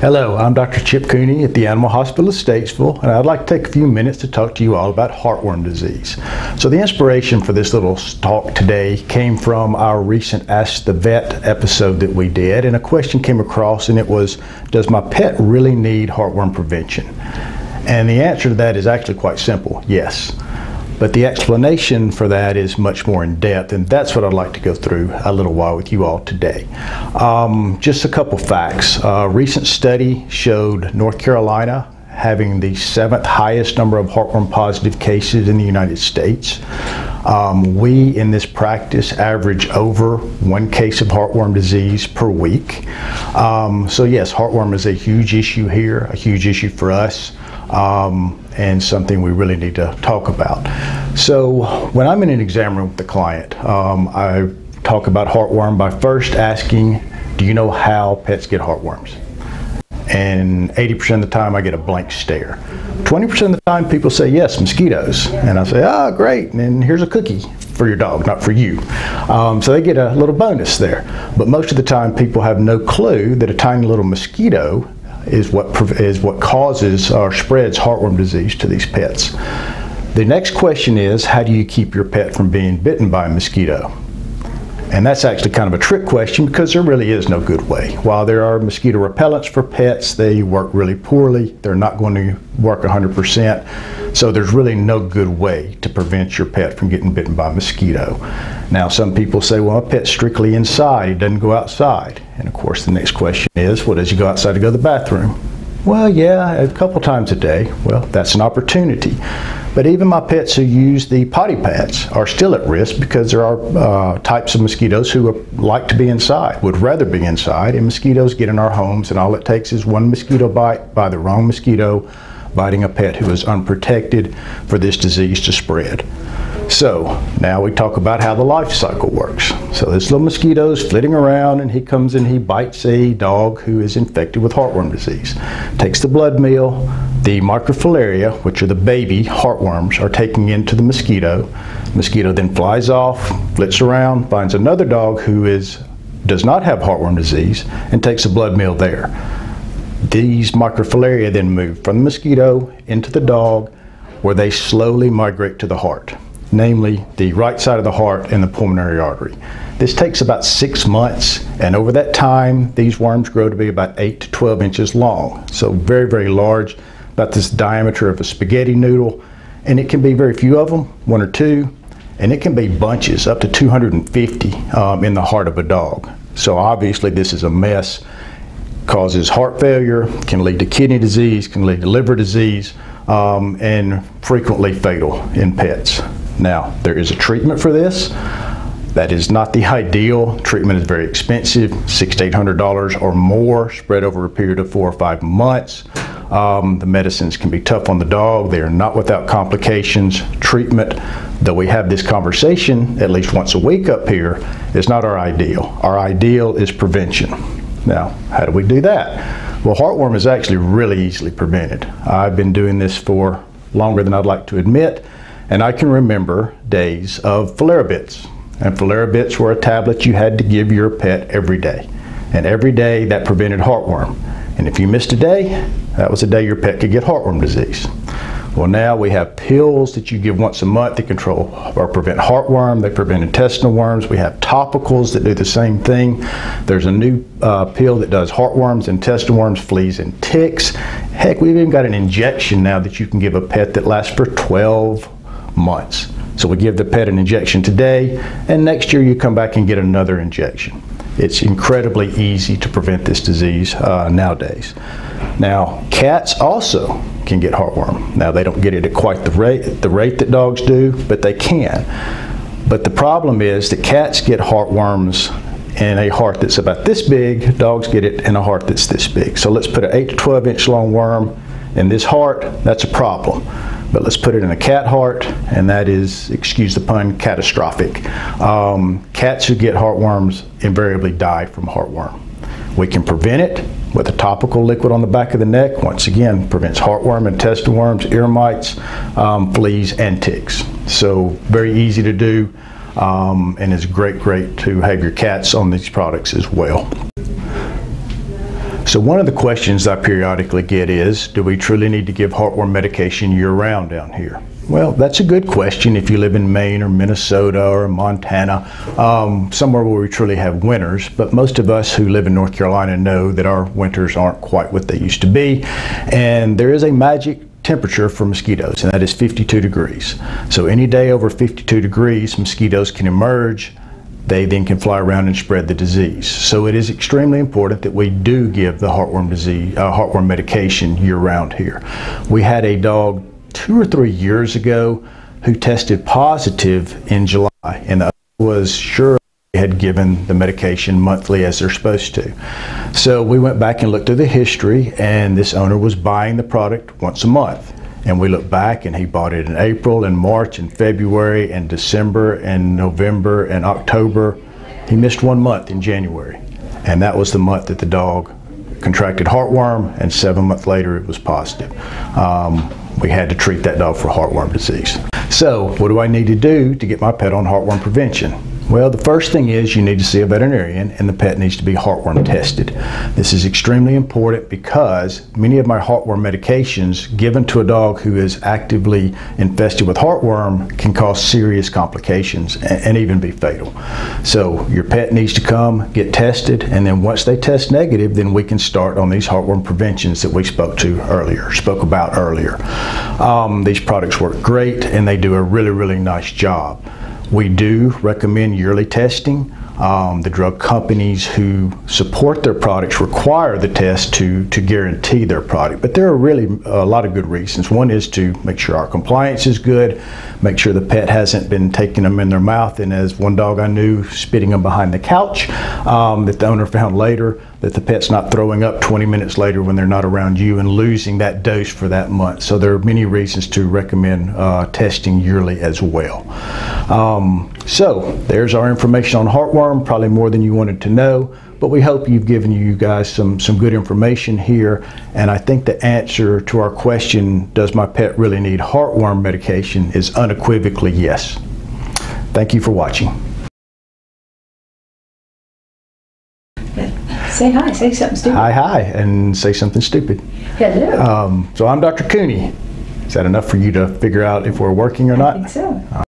Hello, I'm Dr. Chip Cooney at the Animal Hospital of Statesville, and I'd like to take a few minutes to talk to you all about heartworm disease. So the inspiration for this little talk today came from our recent Ask the Vet episode that we did, and a question came across, and it was, does my pet really need heartworm prevention? And the answer to that is actually quite simple, yes. But the explanation for that is much more in depth, and that's what I'd like to go through a little while with you all today. Um, just a couple facts. A recent study showed North Carolina having the seventh highest number of heartworm positive cases in the United States. Um, we in this practice average over one case of heartworm disease per week. Um, so yes, heartworm is a huge issue here, a huge issue for us um, and something we really need to talk about. So when I'm in an exam room with the client, um, I talk about heartworm by first asking, do you know how pets get heartworms? And 80% of the time I get a blank stare. 20% of the time people say, yes, mosquitoes. And I say, ah, oh, great, and here's a cookie for your dog, not for you. Um, so they get a little bonus there. But most of the time people have no clue that a tiny little mosquito is what, is what causes or spreads heartworm disease to these pets. The next question is, how do you keep your pet from being bitten by a mosquito? And that's actually kind of a trick question because there really is no good way. While there are mosquito repellents for pets, they work really poorly. They're not going to work 100%. So there's really no good way to prevent your pet from getting bitten by a mosquito. Now, some people say, well, a pet's strictly inside. He doesn't go outside. And of course, the next question is, well, does he go outside to go to the bathroom? Well, yeah, a couple times a day. Well, that's an opportunity. But even my pets who use the potty pads are still at risk because there are uh, types of mosquitoes who like to be inside, would rather be inside, and mosquitoes get in our homes, and all it takes is one mosquito bite by the wrong mosquito biting a pet who is unprotected for this disease to spread. So now we talk about how the life cycle works. So this little mosquito is flitting around and he comes and he bites a dog who is infected with heartworm disease. Takes the blood meal, the microfilaria, which are the baby heartworms, are taken into the mosquito. Mosquito then flies off, flits around, finds another dog who is does not have heartworm disease and takes a blood meal there. These microfilaria then move from the mosquito into the dog where they slowly migrate to the heart namely the right side of the heart and the pulmonary artery. This takes about six months, and over that time, these worms grow to be about 8 to 12 inches long. So very, very large, about this diameter of a spaghetti noodle. And it can be very few of them, one or two, and it can be bunches, up to 250 um, in the heart of a dog. So obviously this is a mess, causes heart failure, can lead to kidney disease, can lead to liver disease, um, and frequently fatal in pets. Now, there is a treatment for this. That is not the ideal. Treatment is very expensive, six to eight hundred dollars or more, spread over a period of four or five months. Um, the medicines can be tough on the dog. They are not without complications. Treatment, though we have this conversation at least once a week up here, is not our ideal. Our ideal is prevention. Now, how do we do that? Well, heartworm is actually really easily prevented. I've been doing this for longer than I'd like to admit. And I can remember days of Filaribits. And Filaribits were a tablet you had to give your pet every day. And every day that prevented heartworm. And if you missed a day, that was a day your pet could get heartworm disease. Well, now we have pills that you give once a month that control or prevent heartworm, they prevent intestinal worms. We have topicals that do the same thing. There's a new uh, pill that does heartworms, intestinal worms, fleas, and ticks. Heck, we've even got an injection now that you can give a pet that lasts for 12 months. So we give the pet an injection today, and next year you come back and get another injection. It's incredibly easy to prevent this disease uh, nowadays. Now, cats also can get heartworm. Now, they don't get it at quite the rate, the rate that dogs do, but they can. But the problem is that cats get heartworms in a heart that's about this big, dogs get it in a heart that's this big. So let's put an 8 to 12 inch long worm in this heart, that's a problem but let's put it in a cat heart, and that is, excuse the pun, catastrophic. Um, cats who get heartworms invariably die from heartworm. We can prevent it with a topical liquid on the back of the neck. Once again, prevents heartworm, intestinal worms, ear mites, um, fleas, and ticks. So very easy to do, um, and it's great, great to have your cats on these products as well. So one of the questions I periodically get is, do we truly need to give heartworm medication year-round down here? Well, that's a good question if you live in Maine or Minnesota or Montana, um, somewhere where we truly have winters. But most of us who live in North Carolina know that our winters aren't quite what they used to be. And there is a magic temperature for mosquitoes, and that is 52 degrees. So any day over 52 degrees, mosquitoes can emerge. They then can fly around and spread the disease. So it is extremely important that we do give the heartworm disease, uh, heartworm medication year round here. We had a dog two or three years ago who tested positive in July, and the was sure had given the medication monthly as they're supposed to. So we went back and looked through the history, and this owner was buying the product once a month. And we look back, and he bought it in April, and March, and February, and December, and November, and October. He missed one month in January, and that was the month that the dog contracted heartworm, and seven months later it was positive. Um, we had to treat that dog for heartworm disease. So, what do I need to do to get my pet on heartworm prevention? Well, the first thing is you need to see a veterinarian and the pet needs to be heartworm tested. This is extremely important because many of my heartworm medications given to a dog who is actively infested with heartworm can cause serious complications and, even be fatal. So your pet needs to come, get tested, and then once they test negative, then we can start on these heartworm preventions that we spoke to earlier, spoke about earlier. Um, these products work great and they do a really, really nice job. We do recommend yearly testing. Um, the drug companies who support their products require the test to, to guarantee their product. But there are really a lot of good reasons. One is to make sure our compliance is good, make sure the pet hasn't been taking them in their mouth, and as one dog I knew, spitting them behind the couch um, that the owner found later, that the pet's not throwing up 20 minutes later when they're not around you and losing that dose for that month. So there are many reasons to recommend uh, testing yearly as well. Um, so there's our information on heartworm, probably more than you wanted to know, but we hope you've given you guys some, some good information here. And I think the answer to our question, does my pet really need heartworm medication, is unequivocally yes. Thank you for watching. Say hi, say something stupid. Hi, hi, and say something stupid. Hello. Um, so I'm Dr. Cooney. Is that enough for you to figure out if we're working or I not? think so.